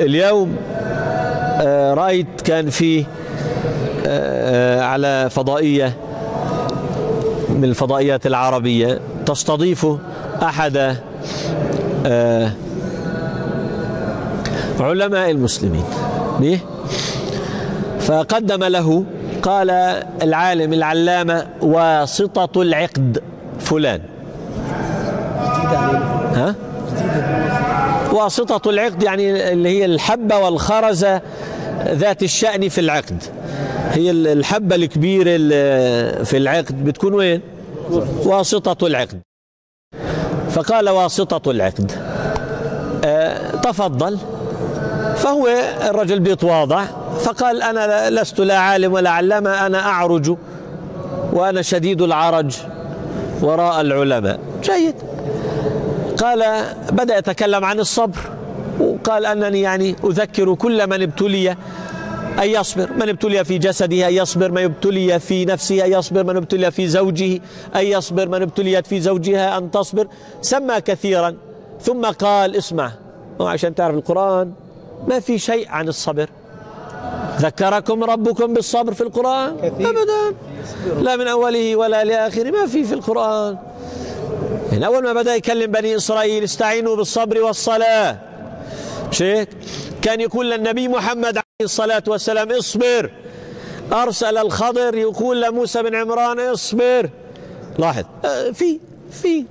اليوم آه، رأيت كان في آه، على فضائية من الفضائيات العربية تستضيف أحد آه، علماء المسلمين؟ فقدم له قال العالم العلامة واسطة العقد فلان ها؟ واسطة العقد يعني اللي هي الحبة والخرزة ذات الشأن في العقد. هي الحبة الكبيرة في العقد بتكون وين؟ واسطة العقد. فقال واسطة العقد. آه تفضل. فهو الرجل بيتواضع فقال أنا لست لا عالم ولا علامة أنا أعرج وأنا شديد العرج وراء العلماء. جيد. قال بدأ يتكلم عن الصبر. وقال أنني يعني أذكر كل من ابتلي أن يصبر. من ابتلي في جسده أن يصبر من ابتلي في نفسه أن يصبر من ابتلي في زوجه أن يصبر من ابتليت في زوجها أن تصبر. سمى كثيرا. ثم قال اسمع عشان تعرف القرآن ما في شيء عن الصبر. ذكركم ربكم بالصبر في القرآن؟ أبدا. لا من أوله ولا لآخره ما في في القرآن. من أول ما بدأ يكلم بني إسرائيل استعينوا بالصبر والصلاة. مش هيك كان يقول للنبي محمد عليه الصلاة والسلام اصبر. أرسل الخضر يقول لموسى بن عمران اصبر. لاحظ في في.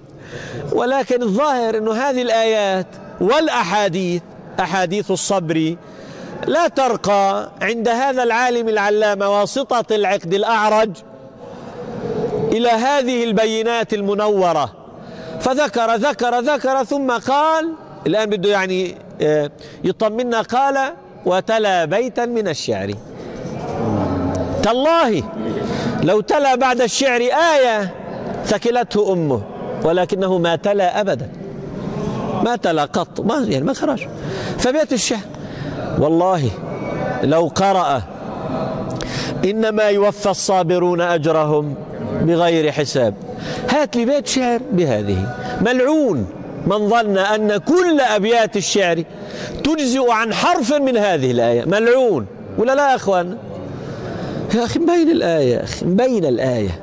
ولكن الظاهر أنه هذه الآيات والأحاديث أحاديث الصبر لا ترقى عند هذا العالم العلامة واسطة العقد الأعرج إلى هذه البينات المنورة. فذكر ذكر ذكر ثم قال الآن بده يعني يطمنا قال وتلا بيتا من الشعر. تالله لو تلا بعد الشعر آية ثكلته أمه ولكنه ما تلا أبدا. ما تلا قط ما يعني ما خرج. فبيت الشعر. والله لو قرأ إنما يوفى الصابرون أجرهم. بغير حساب. هات لي بيت شعر بهذه. ملعون من ظن أن كل أبيات الشعر تجزئ عن حرف من هذه الآية. ملعون. ولا لا يا أخوان؟ يا أخي مبين الآية يا أخي مبين الآية.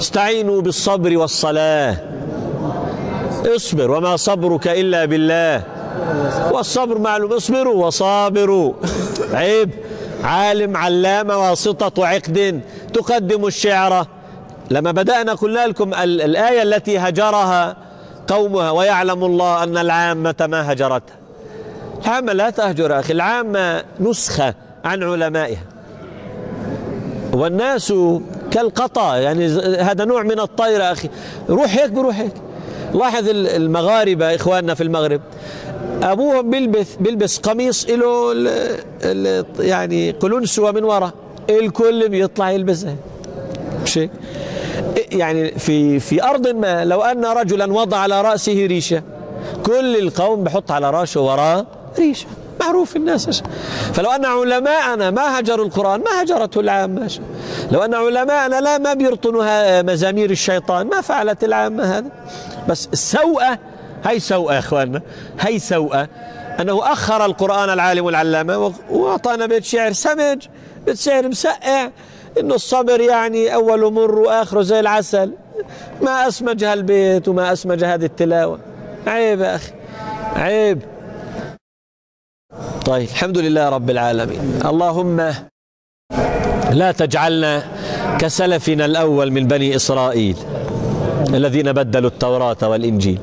استعينوا بالصبر والصلاة. اصبر وما صبرك إلا بالله. والصبر معلوم اصبروا وصابروا. عيب. عالم علامة واسطة عقد تقدم الشعر. لما بدأنا قلنا لكم الآية التي هجرها قومها ويعلم الله أن العامة ما هجرتها العامة لا تهجر أخي العامة نسخة عن علمائها. والناس كالقطا يعني هذا نوع من الطير أخي. روح هيك بروح هيك. لاحظ المغاربة إخواننا في المغرب. أبوهم بيلبس بيلبس قميص له يعني قلنسوة من ورا. الكل بيطلع يلبسها. مش يعني في في أرض ما لو أن رجلا وضع على رأسه ريشة كل القوم بحط على رأسه وراه ريشة. معروف الناس. فلو أن علماءنا ما هجروا القرآن؟ ما هجرته العامة. لو أن علماءنا لا ما بيرطنوا مزامير الشيطان. ما فعلت العامة هذا. بس السوءة هي سوءة يا إخواننا. هي سوءة أنه أخر القرآن العالم العلامة وأعطانا بيت شعر سمج. بيت شعر مسقع إنه الصبر يعني أوله مر وآخره زي العسل. ما أسمج هالبيت وما أسمج هذه التلاوة. عيب يا أخي عيب. طيب الحمد لله رب العالمين. اللهم لا تجعلنا كسلفنا الأول من بني إسرائيل الذين بدلوا التوراة والإنجيل.